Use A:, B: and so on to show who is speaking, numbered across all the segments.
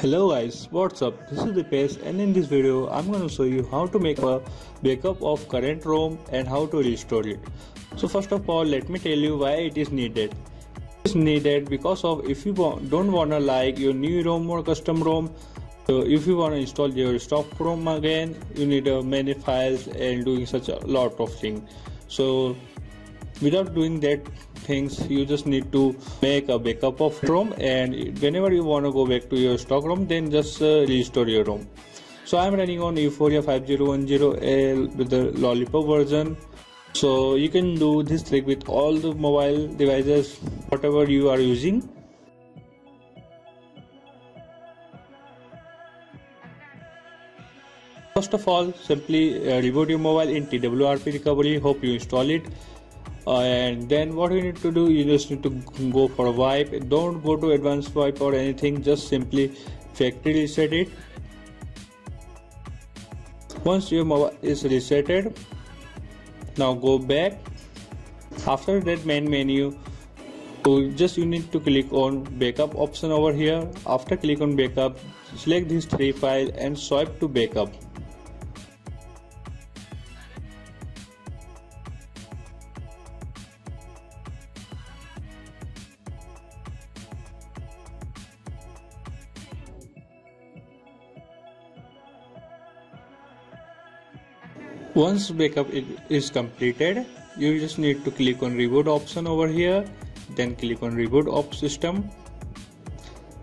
A: Hello guys, what's up? This is the Dipesh and in this video I'm going to show you how to make a backup of current ROM and how to restore it. So first of all let me tell you why it is needed. It is needed because of if you don't want to like your new ROM or custom ROM so if you want to install your stock ROM again you need uh, many files and doing such a lot of things. So without doing that things. You just need to make a backup of ROM and whenever you want to go back to your stock ROM then just uh, restore your ROM so I'm running on Yuphoria 5010L with the Lollipop version. So you can do this trick with all the mobile devices whatever you are using. First of all, simply uh, reboot your mobile in TWRP recovery. Hope you install it uh, and then what you need to do you just need to go for a wipe. Don't go to advanced wipe or anything. Just simply factory reset it. Once your mobile is resetted now go back. After that main menu so just you need to click on backup option over here. After click on backup select these three file and swipe to backup Once backup is completed, you just need to click on reboot option over here, then click on reboot op system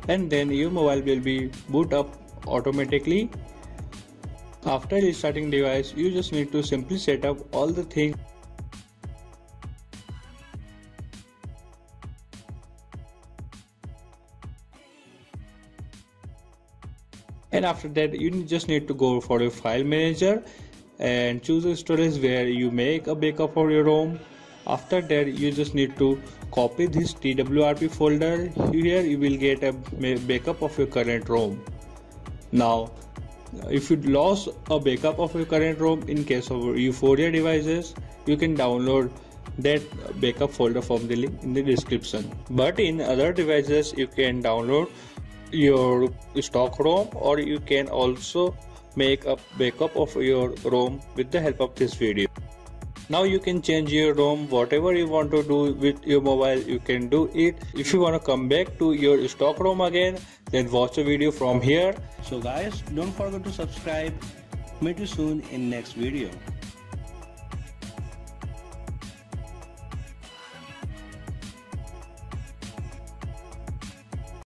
A: and then your mobile will be boot up automatically. After restarting device, you just need to simply set up all the things and after that you just need to go for your file manager and choose a storage where you make a backup for your ROM after that you just need to copy this twrp folder. Here you will get a backup of your current ROM now if you lost a backup of your current ROM in case of Yuphoria devices you can download that backup folder from the link in the description. But in other devices you can download your stock ROM or you can also make a backup of your ROM with the help of this video. Now you can change your ROM whatever you want to do with your mobile you can do it. If you want to come back to your stock ROM again then watch a video from here. So guys don't forget to subscribe. Meet you soon in next video.